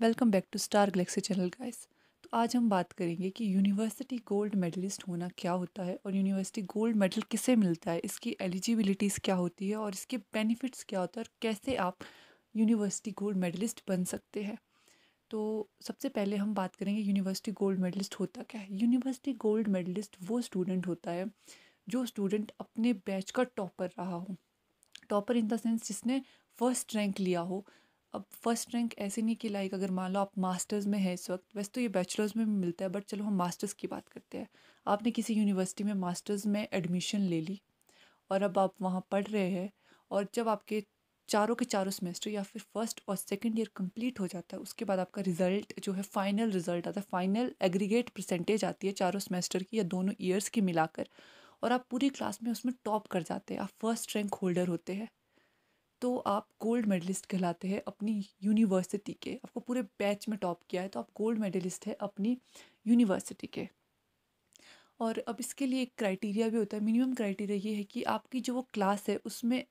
Welcome back to star galaxy channel guys तो आज हम बात करेंगे कि यूनिवर्सिटी गोल्ड मेडलिस्ट होना क्या होता है और यूनिवर्सिटी गोल्ड मेडल किसे मिलता है? इसकी एलिजिबिलिटीज़ क्या होती है और इसके बेनिफिट्स क्या होता है और कैसे आप यूनिवर्सिटी गोल्ड मेडलिस्ट बन सकते हैं? तो सबसे पहले हम बात करेंगे यूनिवर्सिटी गोल्ड मेडलिस्ट होता क्या है। यूनिवर्सिटी गोल्ड मेडलिस्ट वो स्टूडेंट होता है जो स्टूडेंट अपने बैच का टॉपर रहा हो। टॉपर इन द सेंस जिसने फ़र्स्ट रैंक लिया हो अब फ़र्स्ट रैंक ऐसे नहीं कि लाइक अगर मान लो आप मास्टर्स में है इस वक्त, वैसे तो ये बैचलर्स में भी मिलता है बट चलो हम मास्टर्स की बात करते हैं। आपने किसी यूनिवर्सिटी में मास्टर्स में एडमिशन ले ली और अब आप वहाँ पढ़ रहे हैं और जब आपके चारों के चारों सेमेस्टर या फिर फ़र्स्ट और सेकेंड ईयर कंप्लीट हो जाता है, उसके बाद आपका रिज़ल्ट जो है फाइनल रिज़ल्ट आता है फाइनल एग्रीगेट परसेंटेज आती है चारों सेमेस्टर की या दोनों ईयर्स की मिलाकर और आप पूरी क्लास में उसमें टॉप कर जाते हैं, आप फ़र्स्ट रैंक होल्डर होते हैं। तो आप गोल्ड मेडलिस्ट कहलाते हैं अपनी यूनिवर्सिटी के। आपको पूरे बैच में टॉप किया है तो आप गोल्ड मेडलिस्ट है अपनी यूनिवर्सिटी के। और अब इसके लिए एक क्राइटेरिया भी होता है। मिनिमम क्राइटेरिया ये है कि आपकी जो वो क्लास है, उसमें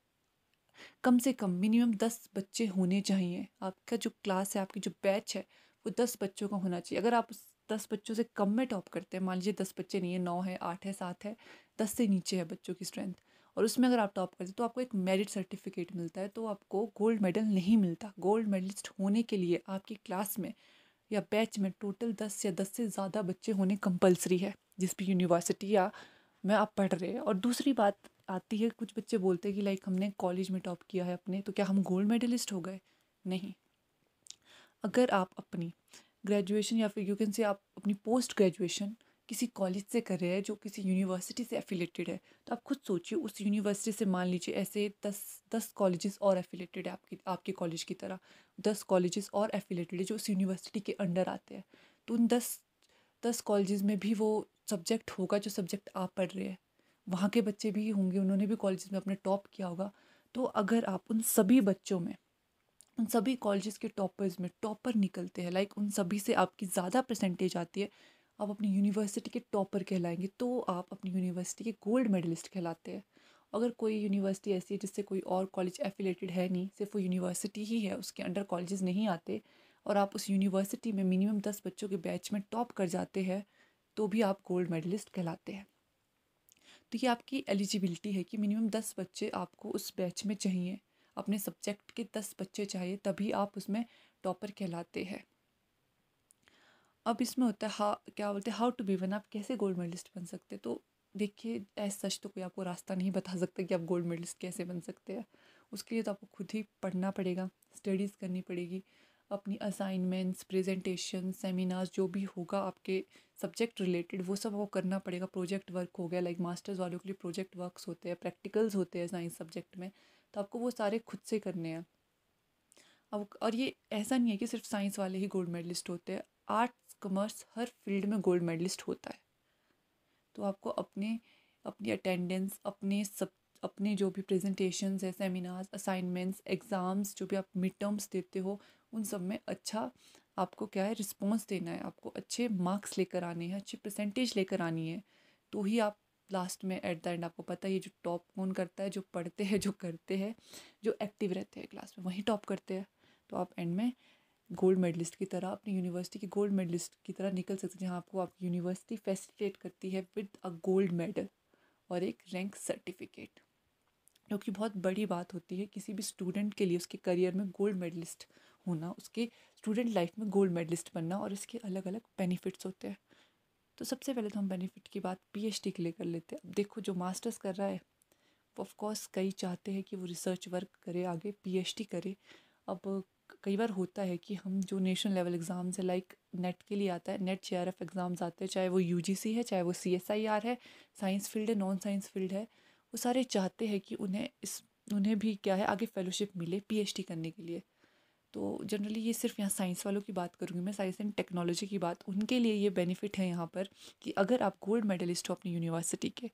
कम से कम मिनिमम दस बच्चे होने चाहिए। आपका जो क्लास है, आपकी जो बैच है, वो दस बच्चों का होना चाहिए। अगर आप उस दस बच्चों से कम में टॉप करते हैं, मान लीजिए दस बच्चे नहीं है, नौ है, आठ है, सात है, दस से नीचे है बच्चों की स्ट्रेंथ और उसमें अगर आप टॉप करते तो आपको एक मेरिट सर्टिफिकेट मिलता है तो आपको गोल्ड मेडल नहीं मिलता। गोल्ड मेडलिस्ट होने के लिए आपकी क्लास में या बैच में टोटल दस या दस से ज़्यादा बच्चे होने कंपलसरी है, जिस भी यूनिवर्सिटी या में आप पढ़ रहे हैं। और दूसरी बात आती है, कुछ बच्चे बोलते हैं कि, लाइक, हमने कॉलेज में टॉप किया है अपने तो क्या हम गोल्ड मेडलिस्ट हो गए? नहीं। अगर आप अपनी ग्रेजुएशन या फिर यू कैन से आप अपनी पोस्ट ग्रेजुएशन किसी कॉलेज से कर रहे हैं, जो किसी यूनिवर्सिटी से एफिलेटेड है तो आप खुद सोचिए, उस यूनिवर्सिटी से मान लीजिए ऐसे दस दस कॉलेजेस और एफिलेटेड है आपकी, आपके कॉलेज की तरह। दस कॉलेजेस और एफिलेटेड है जो उस यूनिवर्सिटी के अंडर आते हैं। तो उन दस दस कॉलेजेस में भी वो सब्जेक्ट होगा जो सब्जेक्ट आप पढ़ रहे हैं। वहाँ के बच्चे भी होंगे, उन्होंने भी कॉलेज में अपने टॉप किया होगा। तो अगर आप उन सभी बच्चों में, उन सभी कॉलेजेस के टॉपर्स में टॉपर निकलते हैं लाइक उन सभी से आपकी ज़्यादा परसेंटेज आती है आप अपनी यूनिवर्सिटी के टॉपर कहलाएँगे तो आप अपनी यूनिवर्सिटी के गोल्ड मेडलिस्ट कहलाते हैं। अगर कोई यूनिवर्सिटी ऐसी है जिससे कोई और कॉलेज एफिलेटेड है नहीं, सिर्फ़ वो यूनिवर्सिटी ही है, उसके अंडर कॉलेजेस नहीं आते, और आप उस यूनिवर्सिटी में मिनिमम दस बच्चों के बैच में टॉप कर जाते हैं तो भी आप गोल्ड मेडलिस्ट कहलाते हैं। तो ये आपकी एलिजिबिलिटी है कि मिनिमम दस बच्चे आपको उस बैच में चाहिए। अपने सब्जेक्ट के दस बच्चे चाहिए, तभी आप उसमें टॉपर कहलाते हैं। अब इसमें होता है हा, क्या बोलते हैं हाउ टू बी वन आप कैसे गोल्ड मेडलिस्ट बन सकते तो देखिए ऐसा सच तो कोई आपको रास्ता नहीं बता सकता कि आप गोल्ड मेडलिस्ट कैसे बन सकते हैं। उसके लिए तो आपको खुद ही पढ़ना पड़ेगा स्टडीज़ करनी पड़ेगी, अपनी असाइनमेंट्स प्रेजेंटेशन सेमिनार्स जो भी होगा आपके सब्जेक्ट रिलेटेड वो सब आपको करना पड़ेगा। प्रोजेक्ट वर्क हो गया लाइक मास्टर्स वालों के लिए प्रोजेक्ट वर्क्स होते हैं प्रैक्टिकल्स होते हैं साइंस सब्जेक्ट में तो आपको वो सारे खुद से करने हैं। अब, और ये ऐसा नहीं है कि सिर्फ़ साइंस वाले ही गोल्ड मेडलिस्ट होते हैं। आर्ट्स कॉमर्स हर फ़ील्ड में गोल्ड मेडलिस्ट होता है। तो आपको अपने, अपनी अटेंडेंस अपने सब, अपने जो भी प्रेजेंटेशन है सेमिनार्स असाइनमेंट्स एग्ज़ाम्स जो भी आप मिड टर्म्स देते हो, उन सब में अच्छा आपको क्या है रिस्पॉन्स देना है। आपको अच्छे मार्क्स लेकर आने हैं, अच्छी परसेंटेज लेकर आनी है तो ही आप लास्ट में एट द एंड आपको पता है, ये जो टॉप कौन करता है, जो पढ़ते हैं, जो करते हैं, जो एक्टिव रहते हैं क्लास में, वहीं टॉप करते हैं। तो आप एंड में गोल्ड मेडलिस्ट की तरह, अपनी यूनिवर्सिटी की गोल्ड मेडलिस्ट की तरह निकल सकते हैं, जहाँ आपको आपकी यूनिवर्सिटी फैसिलिटेट करती है विद अ गोल्ड मेडल और एक रैंक सर्टिफिकेट जो कि बहुत बड़ी बात होती है, किसी भी स्टूडेंट के लिए उसके करियर में गोल्ड मेडलिस्ट होना, उसके स्टूडेंट लाइफ में गोल्ड मेडलिस्ट बनना और इसके अलग अलग बेनिफिट्स होते हैं। तो सबसे पहले तो हम बेनिफिट की बात पीएचडी के लिए कर लेते हैं। अब देखो, जो मास्टर्स कर रहा है, वो ऑफकोर्स कई चाहते हैं कि वो रिसर्च वर्क करे, आगे पीएचडी करे। अब कई बार होता है कि हम जो नेशनल लेवल एग्ज़ाम्स है लाइक नेट के लिए आता है NET J R F exams आते हैं, चाहे वो यू जी सी है, चाहे वो सी एस आई आर है साइंस फ़ील्ड है नॉन साइंस फ़ील्ड है, वो सारे चाहते हैं कि उन्हें इस, उन्हें भी क्या है, आगे फेलोशिप मिले पी एच डी करने के लिए। तो जनरली ये सिर्फ़ यहाँ साइंस वालों की बात करूँगी मैं साइंस एंड टेक्नोलॉजी की बात, उनके लिए ये बेनिफिट है यहाँ पर कि अगर आप गोल्ड मेडलिस्ट हो अपनी यूनिवर्सिटी के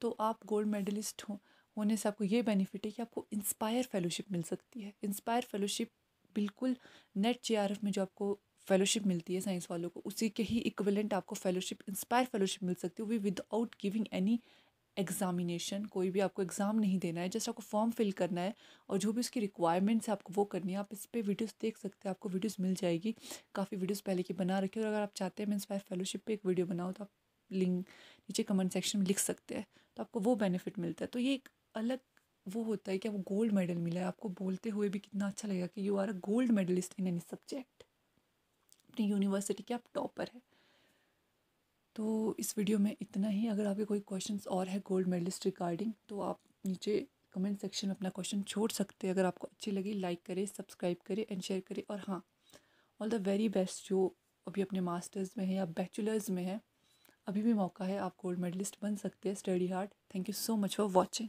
तो आप गोल्ड मेडलिस्ट हो होने से आपको ये बेनिफिट है कि आपको इंस्पायर फेलोशिप मिल सकती है। इंस्पायर फेलोशिप बिल्कुल नेट जे में जो आपको फेलोशिप मिलती है साइंस वालों को, उसी के ही इक्वलेंट आपको फेलोशिप इंस्पायर फेलोशिप मिल सकती है। वो विदाउट गिविंग एनी एग्ज़ामिनेशन कोई भी आपको एग्ज़ाम नहीं देना है जस्ट आपको फॉर्म फिल करना है और जो भी उसकी रिक्वायरमेंट्स है आपको वो करनी है, आप इस पर वीडियोस देख सकते हैं, आपको वीडियोस मिल जाएगी। काफ़ी वीडियोस पहले की बना रखी और अगर आप चाहते हैं मैं इंस्पायर फेलोशिप पे एक वीडियो बनाऊँ तो आप लिंक नीचे कमेंट सेक्शन में लिख सकते हैं तो आपको वो बेनिफिट मिलता है। तो ये एक अलग वो होता है कि आपको गोल्ड मेडल मिला है। आपको बोलते हुए भी कितना अच्छा लगेगा कि you are a gold medalist in any subject अपनी यूनिवर्सिटी के आप टॉपर है। तो इस वीडियो में इतना ही। अगर आपके कोई क्वेश्चंस और है गोल्ड मेडलिस्ट रिगार्डिंग तो आप नीचे कमेंट सेक्शन में अपना क्वेश्चन छोड़ सकते हैं। अगर आपको अच्छी लगी लाइक करें सब्सक्राइब करें एंड शेयर करें। और हाँ ऑल द वेरी बेस्ट जो अभी अपने मास्टर्स में है या बैचलर्स में है, अभी भी मौका है आप गोल्ड मेडलिस्ट बन सकते हैं study hard thank you so much for watching